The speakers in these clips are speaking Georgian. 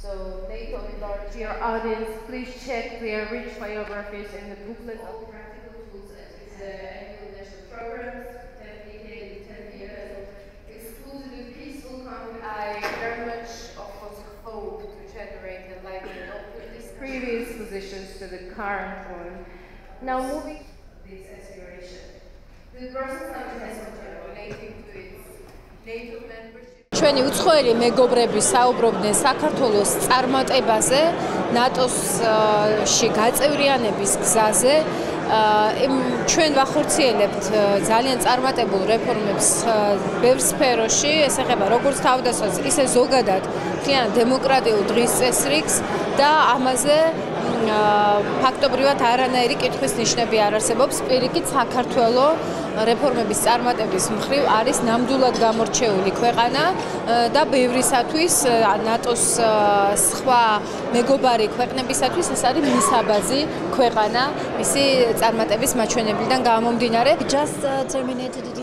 So NATO enlarged Dear audience, please check their rich biographies in the booklet of all practical tools at uh, annual national programs, dedicated 10 years of exclusively peaceful conflict. I very much of course hope to generate a lightning of these previous positions to the current one. Now moving this aspiration. The Brussels summit has relating to its NATO membership. ჩვენი უცხოელი მეგობრები საუბრობდნენ საქართველოს წარმატებაზე, ნატოს-ში გაწევრიანების გზაზე. ჩვენ ვახორციელებთ ძალიან წარმატებულ რეფორმებს ბევრ სფეროში, ეს ეხება როგორც თავდასხმას, ისე ზოგადად მთლიან დემოკრატიულ დღის წესრიგს და ამაზე ფაქტობრივად არანაირი კითხვის ნიშნები არ არსებობს. პირიქით საქართველოს რეფორმების წარმატების მხრივ არის ნამდვილად გამორჩეული ქვეყანა და ბევრისათვის ნატოს სხვა მეგობარი ქვეყნებისათვის ეს არის მისაბაზი ქვეყანა მისი წარმატების მაჩვენებლიდან გამომდინარე.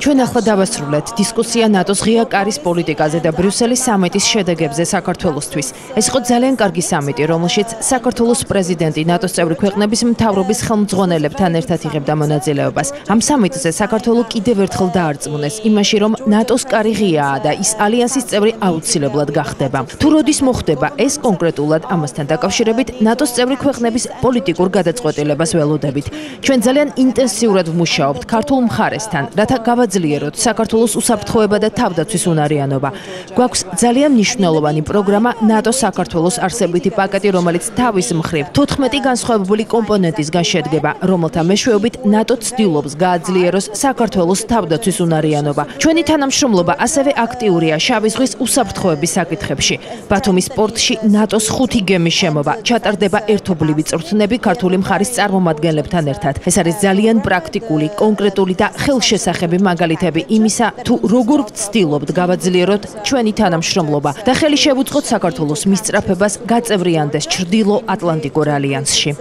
ჩვენ ახლა დავასრულეთ დისკუსია ნატოს ღია კარის პოლიტიკაზე და ბრიუსელის სამიტის შედეგებზე საქართველოსთვის. ეს იყო ძალიან კარგი სამიტი, რომელშიც საქართველოს პრეზიდენტი ნატოს წევრი ქვეყნების მთავრობის ხელმძღვანელებთან ერთად იღებდა მონაწილეობას. ამ სამიტზე საქართველო კიდევ ერთხელ დაარწმუნეს იმაში, რომ ნატოს კარი ღიაა და ის ალიანსის წევრი აუცილებლად გახდება. თუ როდის მოხდება ეს კონკრეტულად ამასთან დაკავშირებით ნატოს წევრი ქვეყნების პოლიტიკურ გადაწყვეტილებას ველოდებით. ჩვენ ძალიან ინტენსიურად ვმუშაობთ ქართულ მხარესთან, რათა გავაძლიეროთ საქართველოს უსაფრთხოება და თავდაცვის უნარიანობა. გვაქვს ძალიან მნიშვნელოვანი პროგრამა ნატოს საქართველოს არსებითი პაკეტი, რომელიც თავის მხრივ 14 განსხვავებული კომპონენტისგან შედგება, რომელთა მეშვეობით ნატო ცდილობს გააძლიეროს საქართველოს თავდაცვის უნარიანობა. ჩვენი თანამშრომლობა ასევე აქტიურია შავი ზღვის უსაფრთხოების საკითხებში. ბათუმის პორტში ნატოს ხუთი გემის შემობა ჩატარდება ერთობლივი წვრთნები ქართული მხარის წარმომადგენლებთან ერთად. ეს არის ძალიან პრაქტიკული, კონკრეტული და ხელშესახები მაგალითები იმისა, თუ როგორ ვცდილობთ გავაძლიეროთ ჩვენი თანამშრომლობა და ხელი შევუწყოთ საქართველოს მისწრაფებას გაწევრიანდეს ჩრდილო ატლანტიკურ ალიანსში.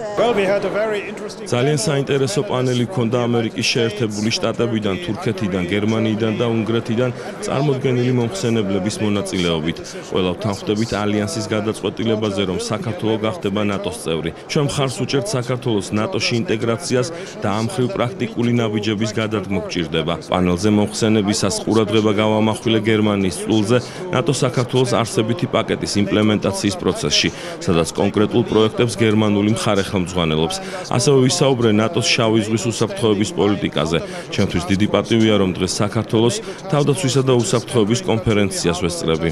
ძალიან საინტერესო პანელი ქონდა ამერიკის შეერთებული შტატებიდან, თურქეთიდან, გერმანიიდან და უნგრეთიდან წარმოდგენილი მომხსენებლების მონაწილეობით. ყველა თანხმდებით ალიანსის გადაწყვეტილებაზე, რომ საქართველოს გახდება ნატოს წევრი. ჩვენ მხარს უჭერთ საქართველოს ნატოში ინტეგრაციას და ამხრივ პრაქტიკული ნაბიჯების გადადგმა გჭირდება. პანელზე მომხსენებისას ყურადღება გავამახვილე გერმანიის წულზე ნატო საქართველოს არსებითი პაკეტის იმპლემენტაციის პროცესში, სადაც კონკრეტულ პროექტებს გერმანული მხარე ხელმძღვანელობს. ასევე ვისაუბრე ნატოს შავი ზღვის უსაფრთხოების პოლიტიკაზე. ჩემთვის დიდი პატივია, რომ დღეს საქართველოს თავდაცვისა და უსაფრთხოების კონფერენციას ვესწრები.